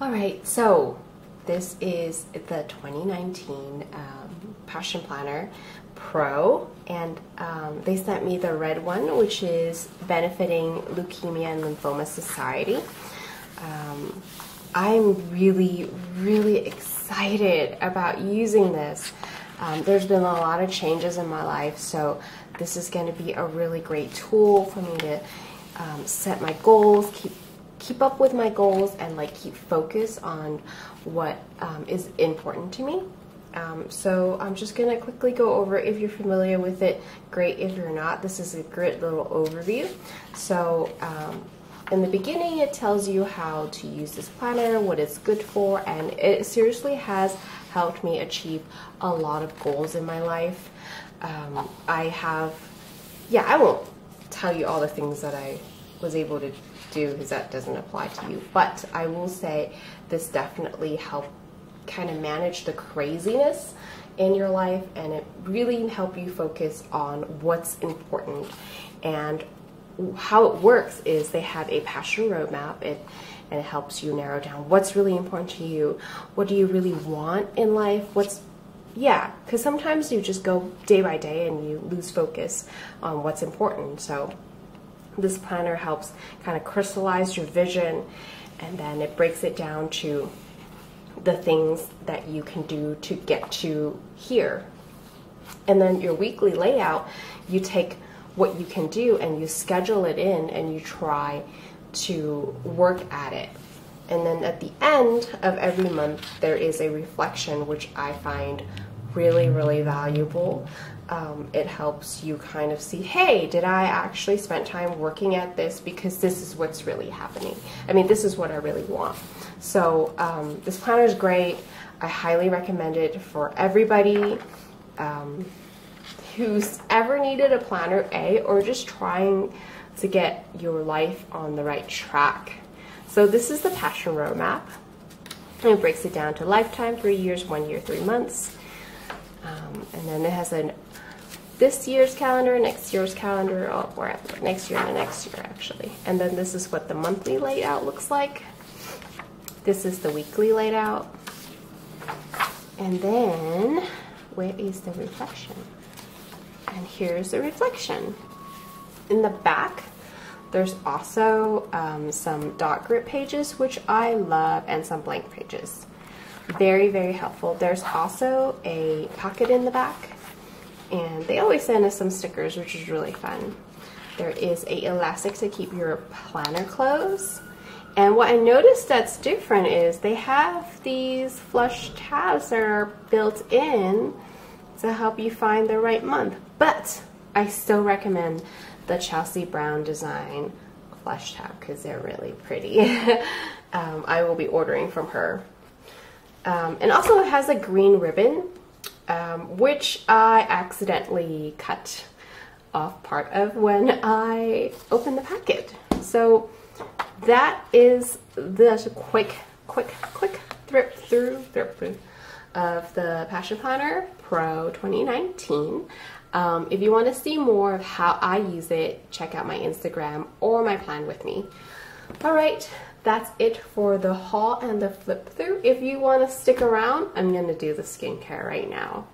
All right, so this is the 2019 um, Passion Planner Pro, and um, they sent me the red one, which is benefiting Leukemia and Lymphoma Society. Um, I'm really, really excited about using this. Um, there's been a lot of changes in my life, so this is going to be a really great tool for me to um, set my goals, keep keep up with my goals, and like keep focus on what um, is important to me. Um, so I'm just going to quickly go over if you're familiar with it, great. If you're not, this is a great little overview. So um, in the beginning, it tells you how to use this planner, what it's good for, and it seriously has helped me achieve a lot of goals in my life. Um, I have, yeah, I won't tell you all the things that I was able to do because that doesn't apply to you, but I will say this definitely helped kind of manage the craziness in your life and it really help you focus on what's important. And how it works is they have a passion roadmap. It and it helps you narrow down what's really important to you. What do you really want in life? What's yeah because sometimes you just go day by day and you lose focus on what's important. So this planner helps kind of crystallize your vision and then it breaks it down to the things that you can do to get to here. And then your weekly layout, you take what you can do and you schedule it in and you try to work at it. And then at the end of every month, there is a reflection, which I find really, really valuable. Um, it helps you kind of see, hey, did I actually spend time working at this because this is what's really happening? I mean, this is what I really want. So um, this planner is great. I highly recommend it for everybody um, who's ever needed a planner, A, or just trying to get your life on the right track. So this is the Passion Roadmap. And it breaks it down to lifetime, three years, one year, three months. And then it has a this year's calendar, next year's calendar, oh, or next year and the next year actually. And then this is what the monthly layout looks like. This is the weekly layout. And then, where is the reflection? And here's the reflection. In the back, there's also um, some dot grid pages, which I love, and some blank pages. Very, very helpful. There's also a pocket in the back, and they always send us some stickers, which is really fun. There is a elastic to keep your planner closed. And what I noticed that's different is they have these flush tabs that are built in to help you find the right month. But I still recommend the Chelsea Brown design flush tab because they're really pretty. um, I will be ordering from her. Um, and also it has a green ribbon, um, which I accidentally cut off part of when I opened the packet. So that is the quick, quick, quick thrip through, thrip through of the Passion Planner Pro 2019. Um, if you want to see more of how I use it, check out my Instagram or my plan with me. All right, that's it for the haul and the flip through. If you want to stick around, I'm going to do the skincare right now.